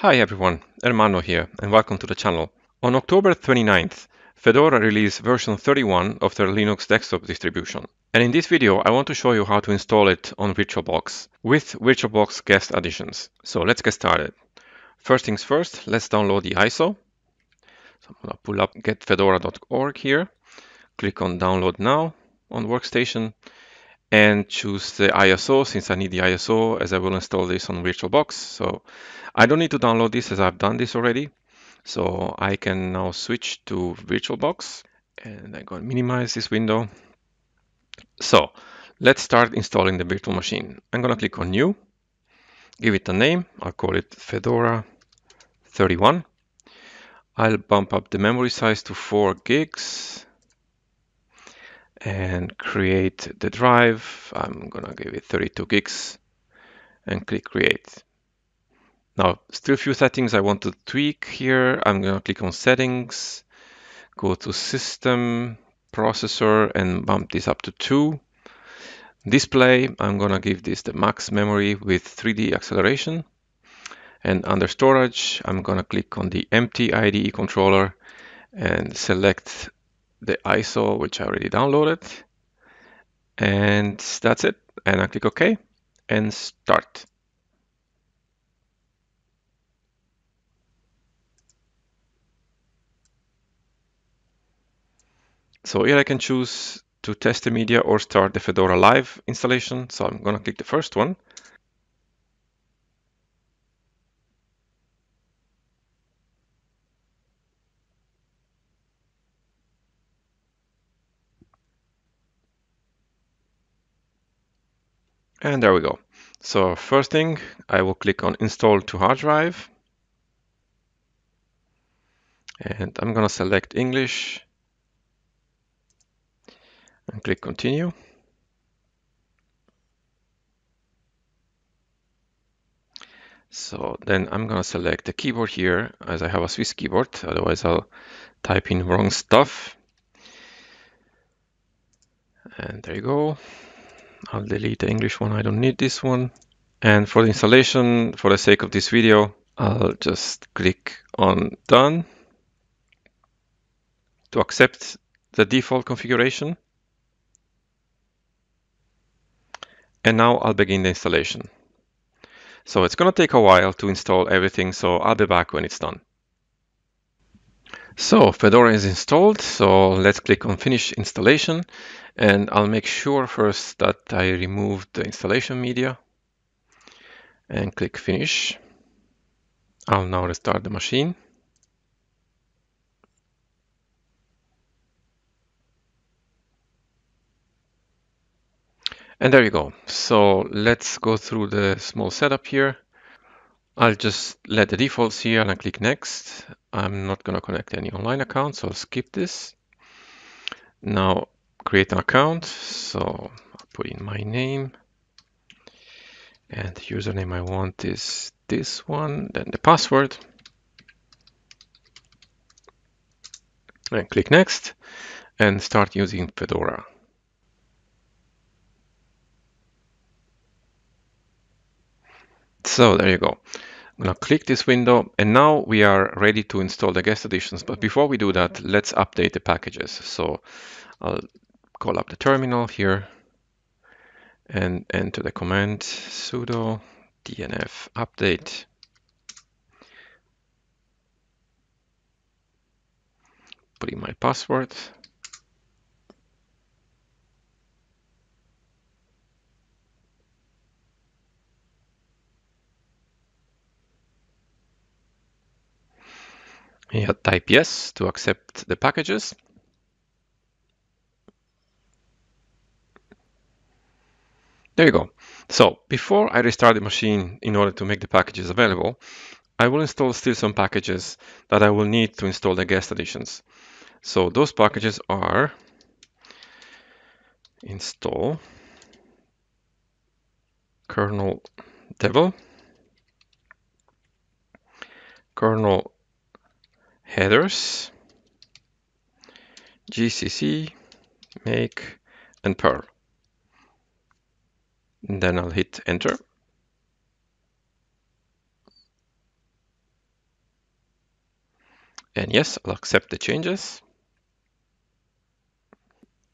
Hi everyone, Ermanno here, and welcome to the channel. On October 29th, Fedora released version 31 of their Linux desktop distribution. And in this video, I want to show you how to install it on VirtualBox with VirtualBox guest additions. So let's get started. First things first, let's download the ISO. So I'm gonna pull up getfedora.org here, click on download now on workstation and choose the ISO since I need the ISO as I will install this on VirtualBox. So I don't need to download this as I've done this already. So I can now switch to VirtualBox and I'm going to minimize this window. So let's start installing the virtual machine. I'm going to click on new, give it a name. I'll call it Fedora 31. I'll bump up the memory size to 4 gigs and create the drive. I'm gonna give it 32 gigs and click create. Now, still a few settings I want to tweak here. I'm gonna click on settings, go to system, processor, and bump this up to two. Display, I'm gonna give this the max memory with 3D acceleration. And under storage, I'm gonna click on the empty IDE controller and select the ISO, which I already downloaded. And that's it. And I click OK and start. So here I can choose to test the media or start the Fedora Live installation. So I'm going to click the first one. And there we go. So first thing, I will click on install to hard drive. And I'm going to select English and click continue. So then I'm going to select the keyboard here as I have a Swiss keyboard, otherwise I'll type in wrong stuff. And there you go. I'll delete the English one. I don't need this one. And for the installation, for the sake of this video, I'll just click on done to accept the default configuration. And now I'll begin the installation. So it's going to take a while to install everything, so I'll be back when it's done. So Fedora is installed, so let's click on Finish Installation and I'll make sure first that I remove the installation media and click Finish. I'll now restart the machine. And there you go. So let's go through the small setup here. I'll just let the defaults here and I click next. I'm not going to connect any online account, so I'll skip this. Now create an account. So I'll put in my name and the username I want is this one, then the password. And click next and start using Fedora. So there you go. I'm to click this window and now we are ready to install the guest additions. But before we do that, let's update the packages. So I'll call up the terminal here and enter the command sudo dnf update. Put in my password. Here type yes to accept the packages. There you go. So before I restart the machine in order to make the packages available, I will install still some packages that I will need to install the guest additions. So those packages are install kernel devel, kernel headers, GCC, make, and Perl. And then I'll hit enter. And yes, I'll accept the changes.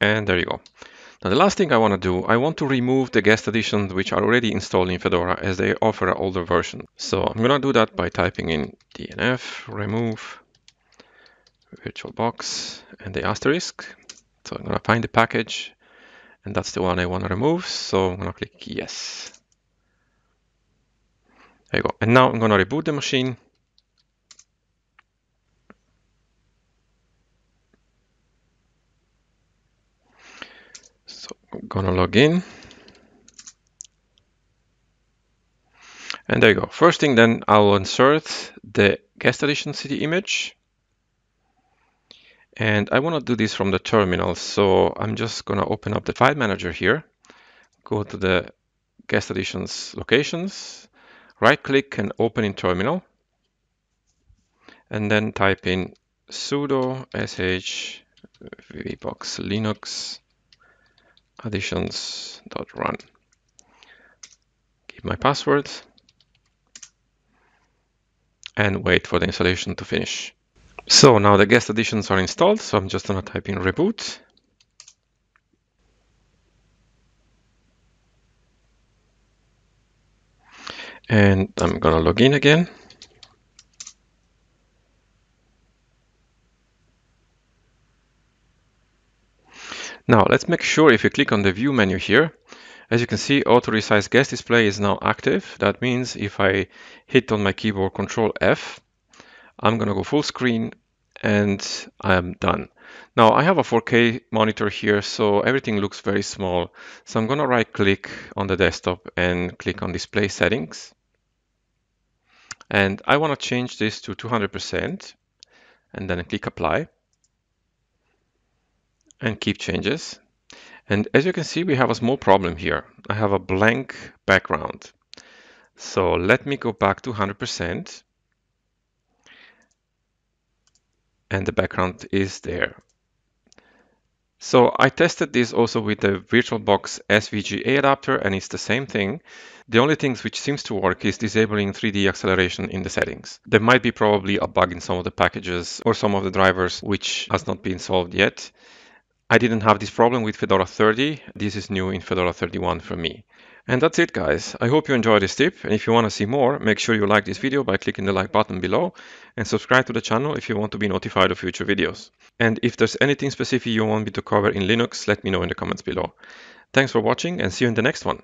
And there you go. Now the last thing I want to do, I want to remove the guest additions which are already installed in Fedora as they offer an older version. So I'm going to do that by typing in dnf remove VirtualBox and the asterisk. So I'm going to find the package and that's the one I want to remove. So I'm going to click yes. There you go. And now I'm going to reboot the machine. So I'm gonna log in. And there you go. First thing then I'll insert the guest additions CD image. And I want to do this from the terminal. So I'm just going to open up the file manager here, go to the guest additions locations, right click and open in terminal. And then type in sudo sh vbox linux additions.run. Give my password and wait for the installation to finish. So now the guest additions are installed, so I'm just going to type in reboot. And I'm going to log in again. Now let's make sure if you click on the view menu here, as you can see auto resize guest display is now active. That means if I hit on my keyboard control F, I'm gonna go full screen and I'm done. Now I have a 4K monitor here, so everything looks very small. So I'm gonna right click on the desktop and click on display settings. And I wanna change this to 200% and then click apply and keep changes. And as you can see, we have a small problem here. I have a blank background. So let me go back to 100%. And the background is there. So I tested this also with the VirtualBox SVGA adapter and it's the same thing. The only thing which seems to work is disabling 3D acceleration in the settings. There might be probably a bug in some of the packages or some of the drivers which has not been solved yet. I didn't have this problem with Fedora 30. This is new in Fedora 31 for me. And that's it guys. I hope you enjoyed this tip and if you want to see more, make sure you like this video by clicking the like button below and subscribe to the channel if you want to be notified of future videos. And if there's anything specific you want me to cover in Linux, let me know in the comments below. Thanks for watching and see you in the next one.